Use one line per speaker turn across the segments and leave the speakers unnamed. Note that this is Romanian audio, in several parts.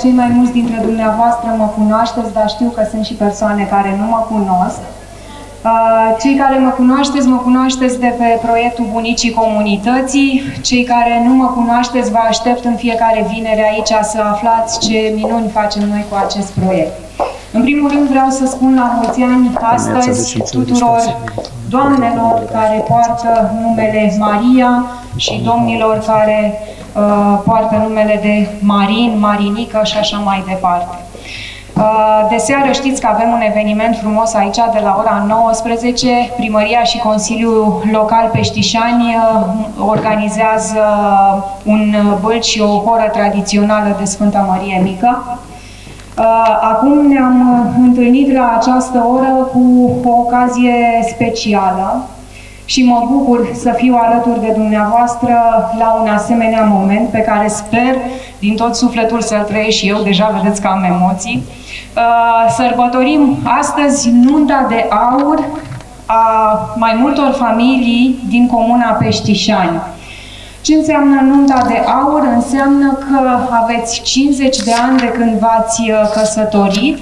Cei mai mulți dintre dumneavoastră mă cunoașteți, dar știu că sunt și persoane care nu mă cunosc. Uh, cei care mă cunoașteți, mă cunoașteți de pe proiectul Bunicii Comunității. Cei care nu mă cunoașteți, vă aștept în fiecare vinere aici să aflați ce minuni facem noi cu acest proiect. În primul rând vreau să spun la mulți ani astăzi tuturor doamnelor care poartă numele Maria și domnilor care uh, poartă numele de Marin, Marinică și așa mai departe. Uh, de seară știți că avem un eveniment frumos aici de la ora 19. Primăria și Consiliul Local Peștișani uh, organizează un bălci și o horă tradițională de Sfânta Marie Mică. Uh, acum ne-am întâlnit la această oră cu o ocazie specială și mă bucur să fiu alături de dumneavoastră la un asemenea moment pe care sper din tot sufletul să-l trăiesc și eu, deja vedeți că am emoții. Uh, sărbătorim astăzi nunta de aur a mai multor familii din comuna Peștișani. Ce înseamnă nunta de aur? Înseamnă că aveți 50 de ani de când v-ați uh, căsătorit.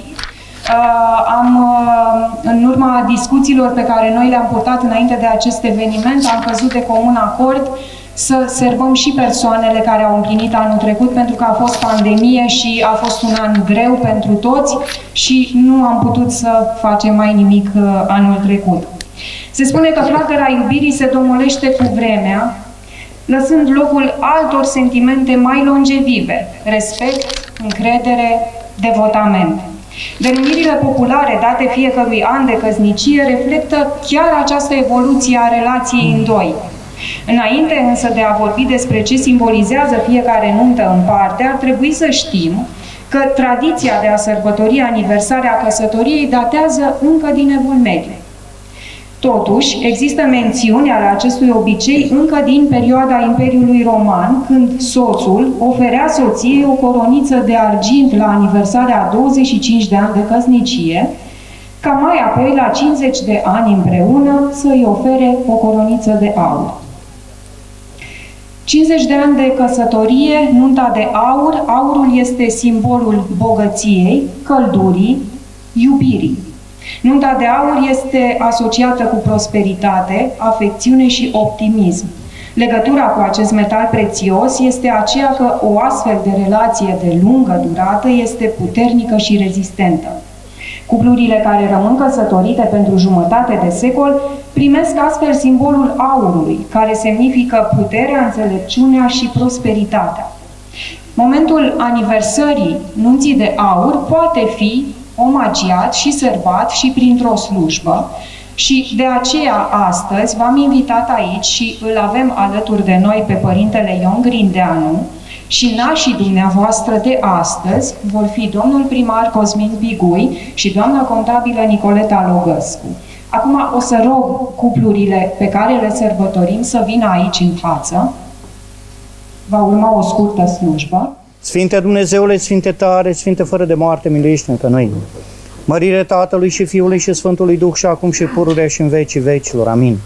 Uh, am, în urma discuțiilor pe care noi le-am purtat înainte de acest eveniment, am căzut de comun acord să servăm și persoanele care au împlinit anul trecut, pentru că a fost pandemie și a fost un an greu pentru toți și nu am putut să facem mai nimic uh, anul trecut. Se spune că flacăra iubirii se domolește cu vremea, lăsând locul altor sentimente mai longevive, respect, încredere, devotament. Denumirile populare date fiecărui an de căsnicie reflectă chiar această evoluție a relației în doi, Înainte însă de a vorbi despre ce simbolizează fiecare nuntă în parte, ar trebui să știm că tradiția de a sărbători aniversarea căsătoriei datează încă din Evul Mediu. Totuși, există mențiuni ale acestui obicei încă din perioada Imperiului Roman, când soțul oferea soției o coroniță de argint la aniversarea a 25 de ani de căsnicie, ca mai apoi, la 50 de ani împreună, să îi ofere o coroniță de aur. 50 de ani de căsătorie, nunta de aur, aurul este simbolul bogăției, căldurii, iubirii. Nunta de aur este asociată cu prosperitate, afecțiune și optimism. Legătura cu acest metal prețios este aceea că o astfel de relație de lungă durată este puternică și rezistentă. Cuplurile care rămân căsătorite pentru jumătate de secol primesc astfel simbolul aurului, care semnifică puterea, înțelepciunea și prosperitatea. Momentul aniversării nunții de aur poate fi omagiat și servat și printr-o slujbă și de aceea astăzi v-am invitat aici și îl avem alături de noi pe Părintele Ion Grindeanu, și nașii dumneavoastră de astăzi vor fi domnul primar Cosmin Bigui și doamna contabilă Nicoleta Logăscu. Acum o să rog cuplurile pe care le sărbătorim să vină aici în față. Va urma o scurtă slujbă.
Sfinte Dumnezeule, Sfinte tare, Sfinte fără de moarte, miluiește pe noi. Mărire Tatălui și Fiului și Sfântului Duh și acum și pururea și în vecii vecilor. Amin.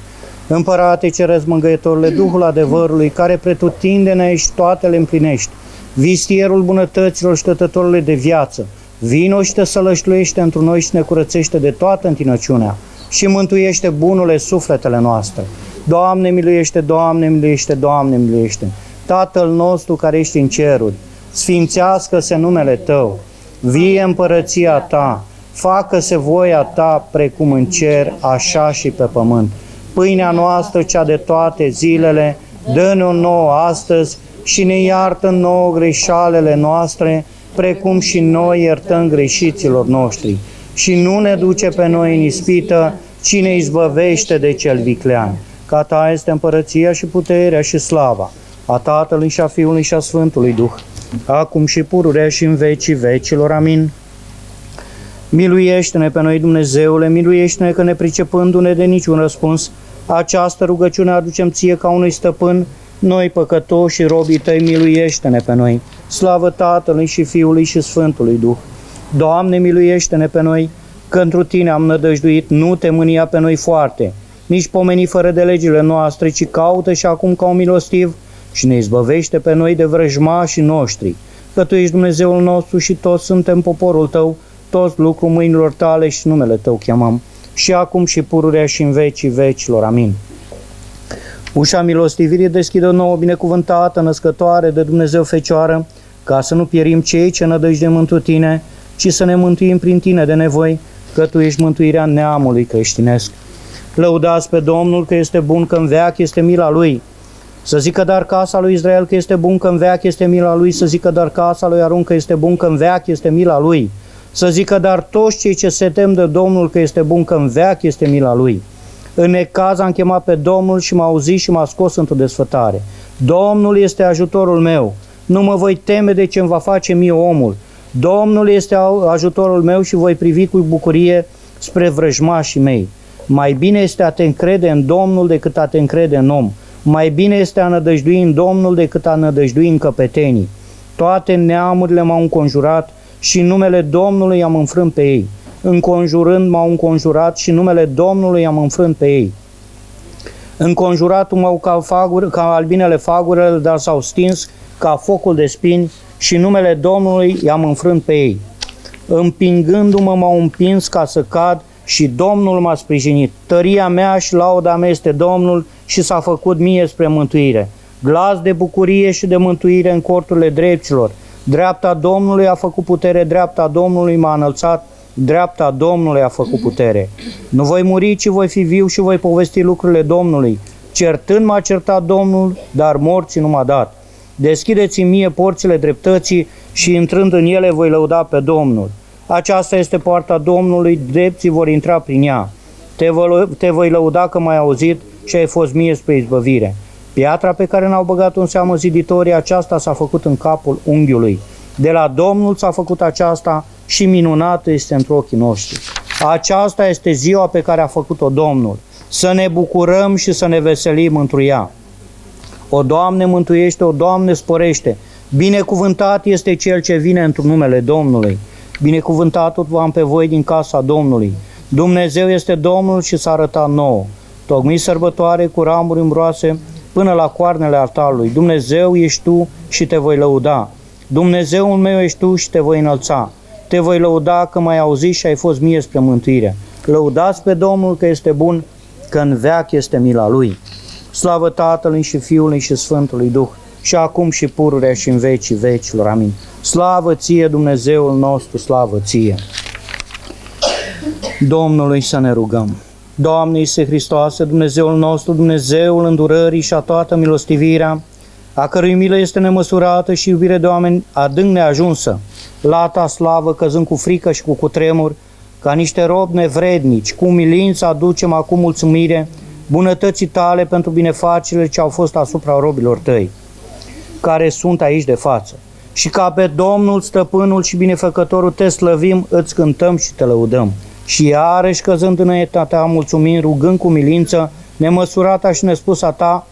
Împărate ceresc mângâietorule, Duhul adevărului, care pretutindene și toate le împlinești, vistierul bunătăților și tătătorule de viață, vino și te sălășluiește într noi și ne curățește de toată întinăciunea și mântuiește bunule sufletele noastre. Doamne miluiește, Doamne miluiește, Doamne miluiește. Tatăl nostru care ești în ceruri, sfințească-se numele Tău, vie împărăția Ta, facă-se voia Ta precum în cer, așa și pe pământ. Pâinea noastră, cea de toate zilele, dă-ne-o nouă astăzi și ne iartă nouă greșalele noastre, precum și noi iertăm greșiților noștri. Și nu ne duce pe noi în ispită, ci ne izbăvește de cel viclean. Ca ta este împărăția și puterea și slava a Tatălui și a Fiului și a Sfântului Duh, acum și pururea și în vecii vecilor. Amin. Miluiește-ne pe noi, Dumnezeule, miluiește-ne că ne pricepându-ne de niciun răspuns, această rugăciune aducem ție ca unui stăpân, noi păcătoși și robii tăi, miluiește-ne pe noi. Slavă Tatălui și Fiului și Sfântului Duh. Doamne, miluiește-ne pe noi, că întru Tine am nădăjduit, nu te mânia pe noi foarte, nici pomeni fără de legile noastre, ci caută și acum ca un milostiv și ne izbăvește pe noi de vrăjmașii noștri, că Tu ești Dumnezeul nostru și toți suntem poporul Tău, toți lucrul mâinilor Tale și numele Tău chemăm, și acum și pururea și în vecii vecilor. Amin. Ușa milostivirii deschide o nouă binecuvântată, născătoare de Dumnezeu Fecioară, ca să nu pierim cei ce nădăjduim întru Tine, ci să ne mântuim prin Tine de nevoi, că Tu ești mântuirea neamului creștinesc. Lăudați pe Domnul că este bun, că în veac este mila Lui. Să zică dar casa lui Israel că este bun, că în veac este mila Lui. Să zică dar casa lui Arun că este bun, că în veac este mila Lui. Să zică dar toți cei ce se tem de Domnul că este bun, că în veac este mila Lui. În necaz am chemat pe Domnul și m-a auzit și m-a scos într-o desfătare. Domnul este ajutorul meu. Nu mă voi teme de ce îmi va face mie omul. Domnul este ajutorul meu și voi privi cu bucurie spre vrăjmașii mei. Mai bine este a te încrede în Domnul decât a te încrede în om. Mai bine este a nădăjdui în Domnul decât a nădăjdui în căpetenii. Toate neamurile m-au înconjurat și numele Domnului am înfrânt pe ei. Înconjurând m-au înconjurat și numele Domnului am înfrânt pe ei. Înconjuratul m-au ca, fagur, ca albinele fagurele, dar s-au stins ca focul de spini și numele Domnului i-am înfrânt pe ei. Împingându-mă m-au împins ca să cad și Domnul m-a sprijinit. Tăria mea și lauda mea este Domnul și s-a făcut mie spre mântuire. Glas de bucurie și de mântuire în corturile dreptilor. Dreapta Domnului a făcut putere, dreapta Domnului m-a înălțat, dreapta Domnului a făcut putere. Nu voi muri, ci voi fi viu și voi povesti lucrurile Domnului. Certând m-a certat Domnul, dar morții nu m-a dat. Deschideți-mi mie porțile dreptății și intrând în ele voi lăuda pe Domnul. Aceasta este poarta Domnului, drepții vor intra prin ea. Te, voi, te voi lăuda că m-ai auzit și ai fost mie spre izbăvire. Piatra pe care n-au băgat-o în seamă ziditorii, aceasta s-a făcut în capul unghiului. De la Domnul s-a făcut aceasta și minunată este într ochii noștri. Aceasta este ziua pe care a făcut-o Domnul. Să ne bucurăm și să ne veselim într ea. O Doamne mântuiește, o Doamne sporește. Binecuvântat este Cel ce vine într numele Domnului. Binecuvântat tot v-am pe voi din casa Domnului. Dumnezeu este Domnul și s-a arătat nouă. Tocmai sărbătoare cu ramuri îmbroase până la coarnele altarului. Dumnezeu ești Tu și te voi lăuda. Dumnezeul meu ești Tu și te voi înălța. Te voi lăuda că m-ai auzit și ai fost mie spre mântuire. Lăudați pe Domnul că este bun, că în veac este mila Lui. Slavă Tatălui și Fiului și Sfântului Duh, și acum și pururea și în vecii vecilor. Amin. Slavă ție, Dumnezeul nostru, slavă ție. Domnului să ne rugăm. Doamne Iise Hristoase, Dumnezeul nostru, Dumnezeul îndurării și a toată milostivirea, a cărui milă este nemăsurată și iubire de oameni adânc neajunsă, la ta slavă căzând cu frică și cu cutremur, ca niște robi nevrednici, cu umilință aducem acum mulțumire bunătății tale pentru binefacerile ce au fost asupra robilor tăi, care sunt aici de față. Și ca pe Domnul, Stăpânul și Binefăcătorul te slăvim, îți cântăm și te lăudăm. Și iarăși căzând în ta, mulțumim, rugând cu milință, nemăsurata și nespusa ta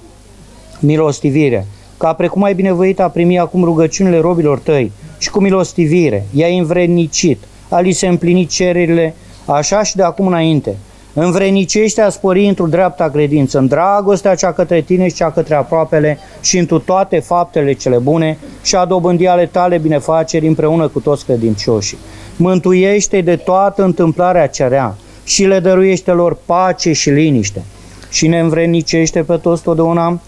milostivire, ca precum ai binevoit a primi acum rugăciunile robilor tăi și cu milostivire, i-ai învrednicit, a li se împlinit cererile, așa și de acum înainte, Învrenicește a spori într-o dreapta credință, în dragostea cea către tine și cea către aproapele și întru toate faptele cele bune și a dobândi ale tale binefaceri împreună cu toți credincioșii. Mântuiește de toată întâmplarea cerea și le dăruiește lor pace și liniște. Și ne învrenicește pe toți totdeauna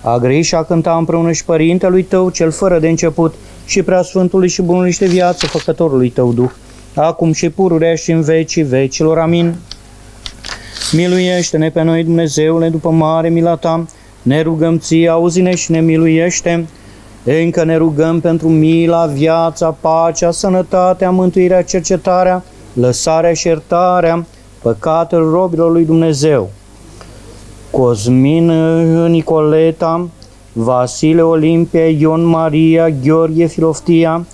a grei și a cânta împreună și Părintelui tău, cel fără de început, și prea Sfântului și Bunului și de viață, Făcătorului tău Duh, acum și pururea și în vecii vecilor. Amin. Miluiește-ne pe noi, Dumnezeule, după mare mila ta, ne rugăm ție, auzi-ne și ne miluiește. Încă ne rugăm pentru mila, viața, pacea, sănătatea, mântuirea, cercetarea, lăsarea și iertarea păcatelor robilor lui Dumnezeu. Cosmin Nicoleta, Vasile Olimpia, Ion Maria, Gheorghe Filoftia,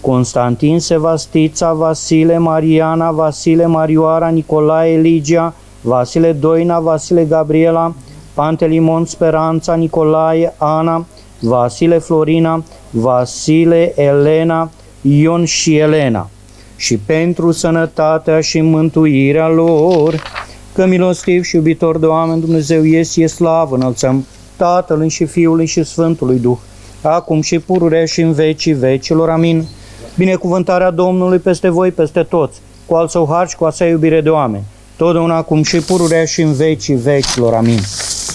Constantin Sevastița, Vasile Mariana, Vasile Marioara, Nicolae Eligia, Vasile Doina, Vasile Gabriela, Pantelimon Speranța, Nicolae, Ana, Vasile Florina, Vasile Elena, Ion și Elena și pentru sănătatea și mântuirea lor, că milostiv și iubitor de oameni Dumnezeu este, e slavă, înălțăm Tatălui și Fiului și Sfântului Duh, acum și pururea și în vecii vecilor. Amin. Binecuvântarea Domnului peste voi, peste toți, cu al său har și cu a sa iubire de oameni, totdeauna acum și pururea și în vecii vecilor. Amin.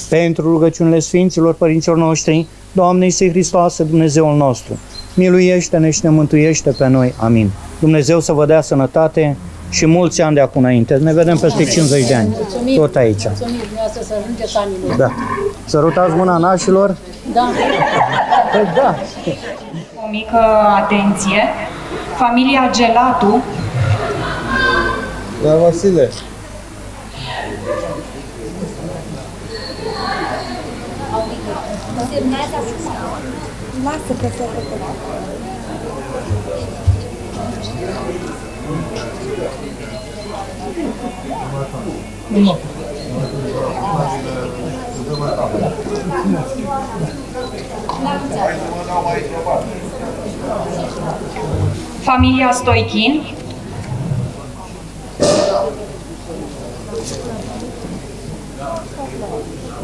Pentru rugăciunile Sfinților Părinților noștri, Doamne Iisus Hristoase, Dumnezeul nostru, miluiește-ne și ne mântuiește pe noi. Amin. Dumnezeu să vă dea sănătate și mulți ani de acum înainte. Ne vedem peste 50 de ani. Tot aici.
Mulțumim dumneavoastră să ajungeți anilor.
Da. Sărutați mâna nașilor.
Da.
Păi da.
O mică atenție. Familia Gelatu
Da, Vasile.
Lasă că se
Familia Stoichin,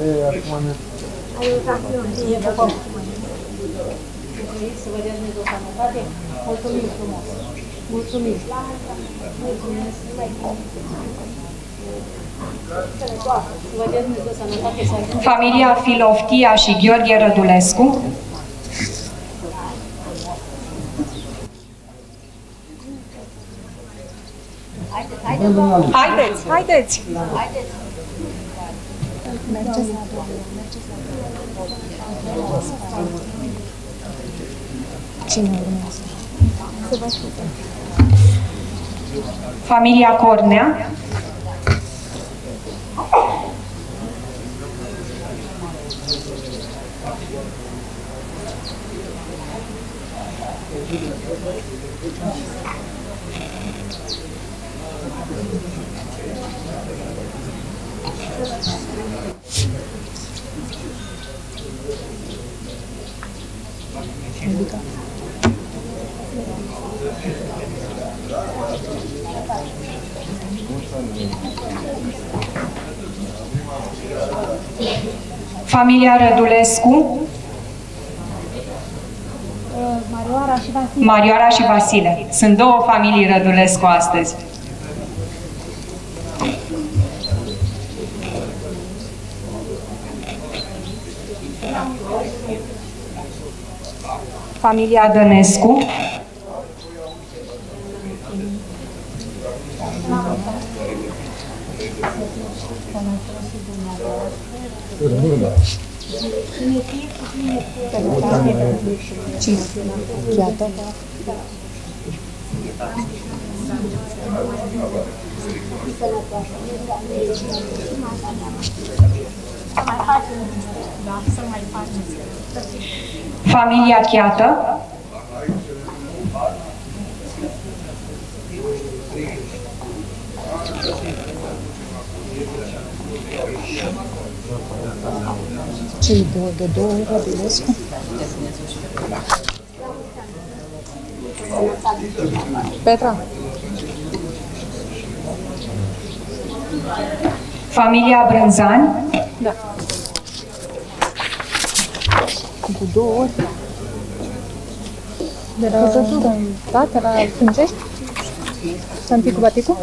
Să vă dea Dumnezeu sănătate. Mulțumim frumos. Mulțumim. Să vă dea Dumnezeu sănătate să ajungeți
familia Filoftia și Gheorghe Rădulescu, Haideți, haideți!
Cine urmează? Să vă asculte.
Familia Cornea, familia Rădulescu,
Marioara și Vasile.
Marioara și Vasile. Sunt două familii Rădulescu astăzi. Familia Dănescu,
Iată.
familia Chiată,
Cei două de două Rădulescu. Petra.
Familia Brânzan,
De două ori. De la... Da, de la Tâncești? Santicu Baticu?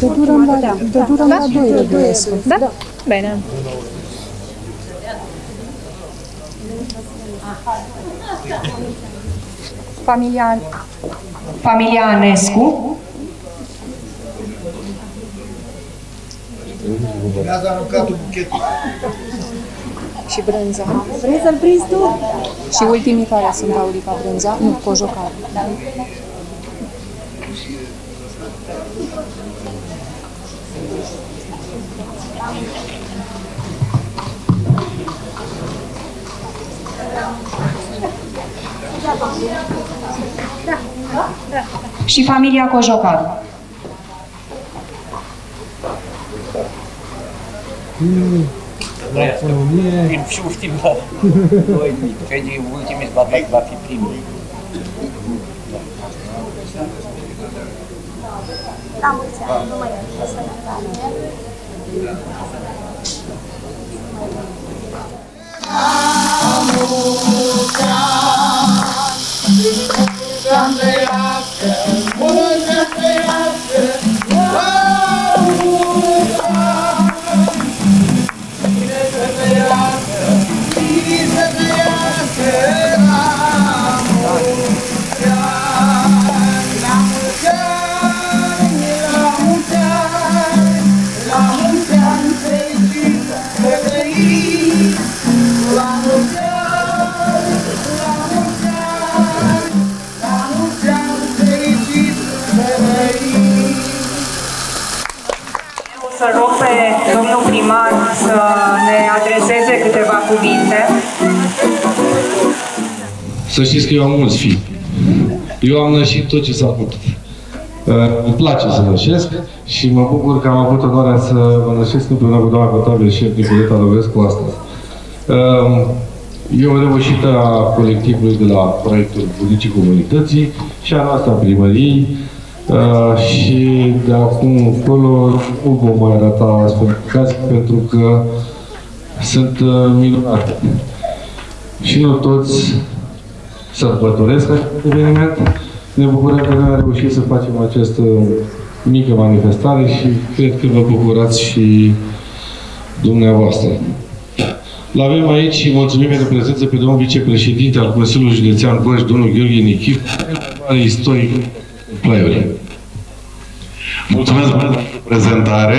De Duram la, de Duram la doi Rădulescu. Da? Bine.
familia, familia Anescu,
Mi-ați aruncat un buchet.
Și Brânza. Vrei să-l prinzi tu? Și ultimii care sunt Aurica Brânza, nu, Cojocar.
și familia Cojocaru.
Film și ultim, da. Doi, cei de ultimi va, va fi
Să
știți că eu am mulți fii. Eu am nășit tot ce s-a putut. Uh, îmi place să nășesc și mă bucur că am avut onoarea să mă nășesc împreună cu doamna contabil șef Nicoleta Lovescu astăzi. Uh, E o reușită a colectivului de la proiectul Bunicii Comunității și a noastră a primăriei uh, și de acum încolo nu vom mai arăta astfel caz pentru că sunt uh, minunate. Și nu toți sărbătoresc acest eveniment. Ne bucurăm că noi am reușit să facem această mică manifestare și cred că vă bucurați și dumneavoastră. L avem aici și mulțumim pentru prezență pe domnul vicepreședinte al Consiliului Județean Gorj, domnul Gheorghe Nichif, mare istoric în Plaiuri.
Mulțumesc pentru prezentare.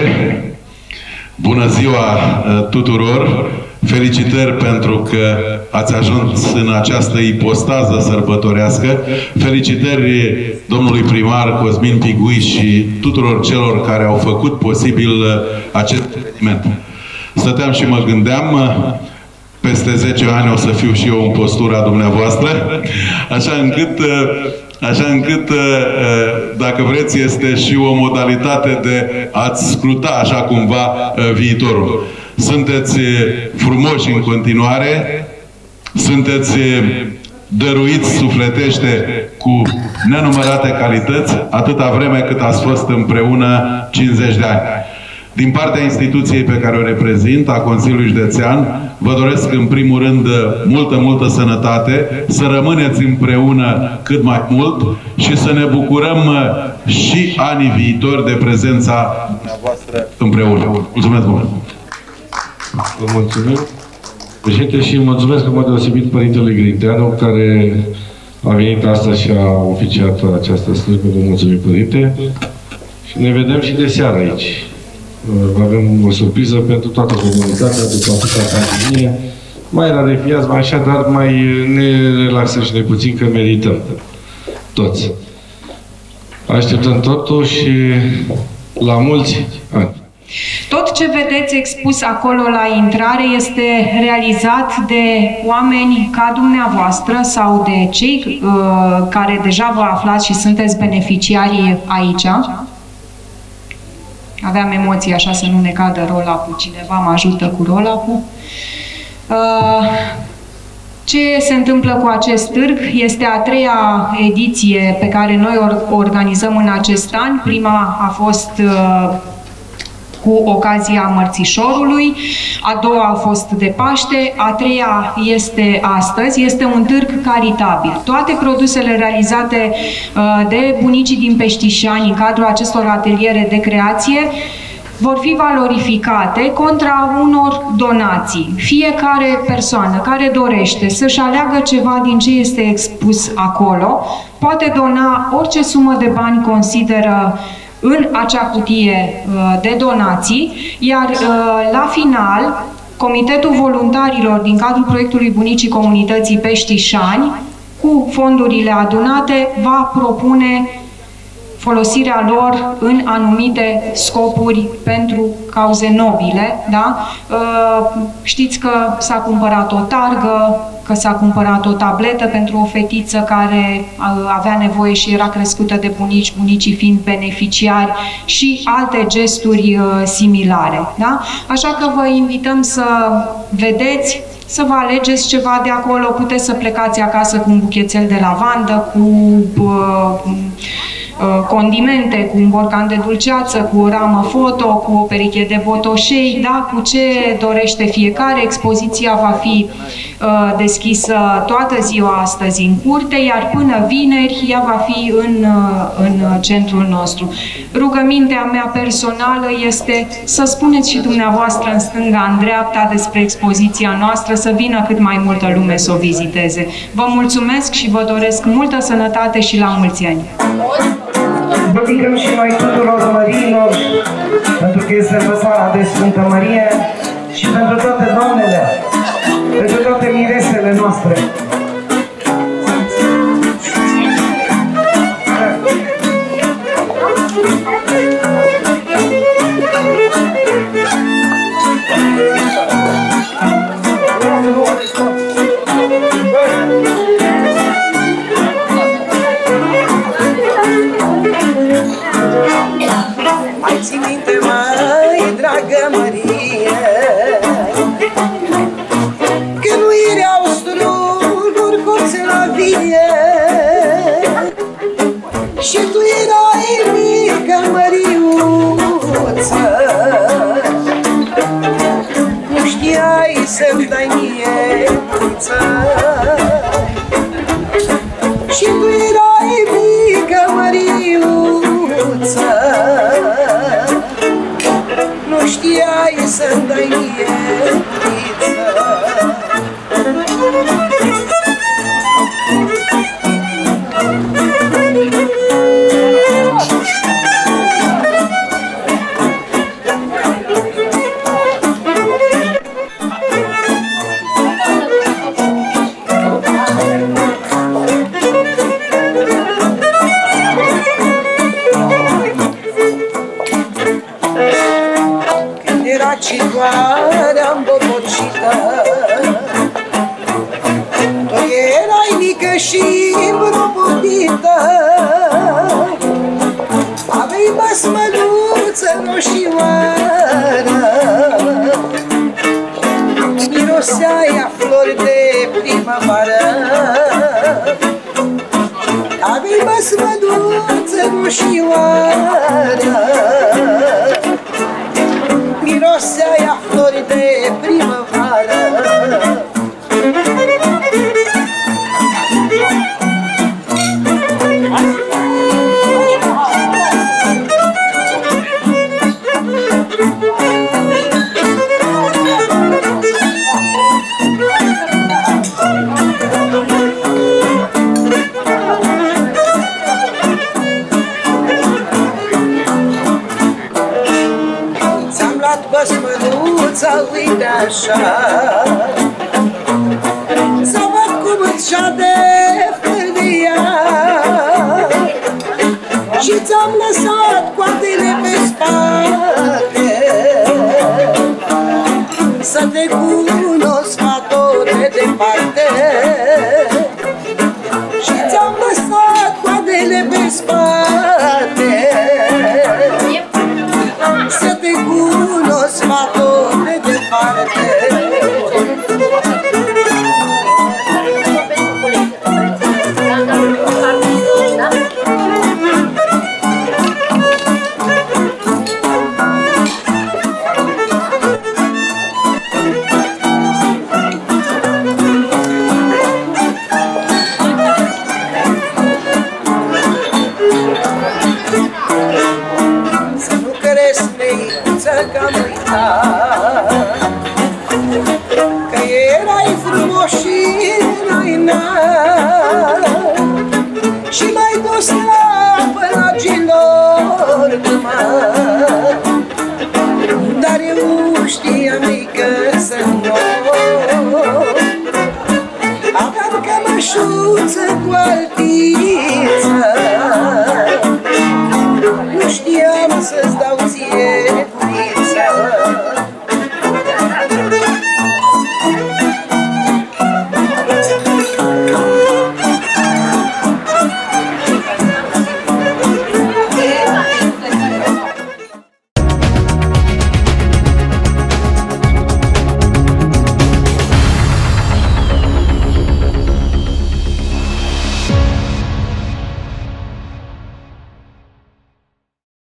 Bună ziua uh, tuturor! Felicitări pentru că ați ajuns în această ipostază sărbătorească. Felicitări domnului primar Cosmin Pigui și tuturor celor care au făcut posibil uh, acest eveniment. Stăteam și mă gândeam, uh, peste 10 ani o să fiu și eu în postura dumneavoastră, așa încât, așa încât dacă vreți, este și o modalitate de a-ți scruta așa cumva viitorul. Sunteți frumoși în continuare, sunteți dăruiți sufletește cu nenumărate calități, atâta vreme cât ați fost împreună 50 de ani. Din partea instituției pe care o reprezint, a Consiliului Județean, vă doresc în primul rând multă, multă sănătate, să rămâneți împreună cât mai mult și să ne bucurăm și anii viitori de prezența dumneavoastră împreună. Mulțumesc mult!
Vă mulțumim. Președinte, și mulțumesc în mod deosebit Părintelui Grinteanu, care a venit astăzi și a oficiat această slujbă. Vă mulțumim, Părinte. Și ne vedem și de seară aici. Avem o surpriză pentru toată comunitatea după atâta pandemie. Mai rarefiați, mai așa, dar mai ne relaxăm și ne puțin că merităm. Toți. Așteptăm totuși la mulți ani.
Tot ce vedeți expus acolo la intrare este realizat de oameni ca dumneavoastră sau de cei uh, care deja vă aflați și sunteți beneficiarii aici. Aveam emoții așa să nu ne cadă rola cu cineva mă ajută cu rola cu. Uh, ce se întâmplă cu acest târg? Este a treia ediție pe care noi o organizăm în acest an. Prima a fost uh, cu ocazia Mărțișorului, a doua a fost de Paște, a treia este astăzi, este un târg caritabil. Toate produsele realizate uh, de bunicii din Peștișani în cadrul acestor ateliere de creație vor fi valorificate contra unor donații. Fiecare persoană care dorește să-și aleagă ceva din ce este expus acolo, poate dona orice sumă de bani consideră în acea cutie uh, de donații, iar uh, la final, Comitetul Voluntarilor din cadrul proiectului Bunicii Comunității Peștișani, cu fondurile adunate, va propune folosirea lor în anumite scopuri pentru cauze nobile. Da? Uh, știți că s-a cumpărat o targă, că s-a cumpărat o tabletă pentru o fetiță care uh, avea nevoie și era crescută de bunici, bunicii fiind beneficiari și alte gesturi uh, similare. Da? Așa că vă invităm să vedeți să vă alegeți ceva de acolo, puteți să plecați acasă cu un buchețel de lavandă, cu uh, uh, condimente, cu un borcan de dulceață, cu o ramă foto, cu o pereche de botoșei, da, cu ce dorește fiecare. Expoziția va fi uh, deschisă toată ziua astăzi în curte, iar până vineri ea va fi în, uh, în centrul nostru. Rugămintea mea personală este să spuneți și dumneavoastră în stânga, în dreapta despre expoziția noastră, să vină cât mai multă lume să o viziteze. Vă mulțumesc și vă doresc multă sănătate și la mulți ani!
Dedicăm și noi tuturor măriilor, pentru că este sărbătoarea de Sfântă Mărie și pentru toate doamnele, pentru toate miresele noastre.
She was. Coatele pe